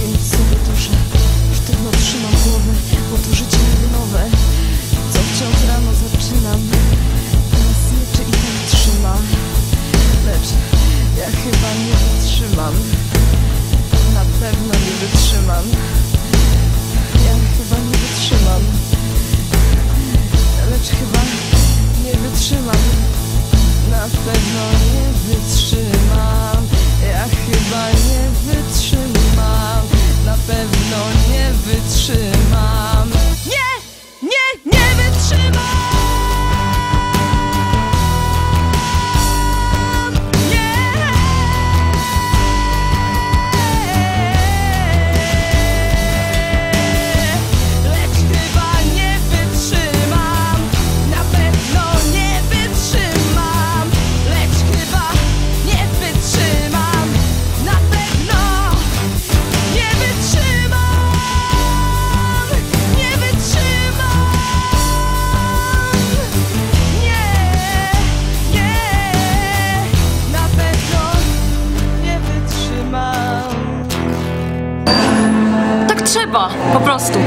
Powiedz sobie to, że w tym otrzymam głowę Bo to życie jak nowe. Co wciąż rano zaczynam Nas mieczy i tak trzyma. Lecz ja chyba nie wytrzymam. Na pewno nie wytrzymam. Ja chyba nie wytrzymam. Lecz chyba nie wytrzymam. Na pewno wytrzymam. Tak trzeba, po prostu.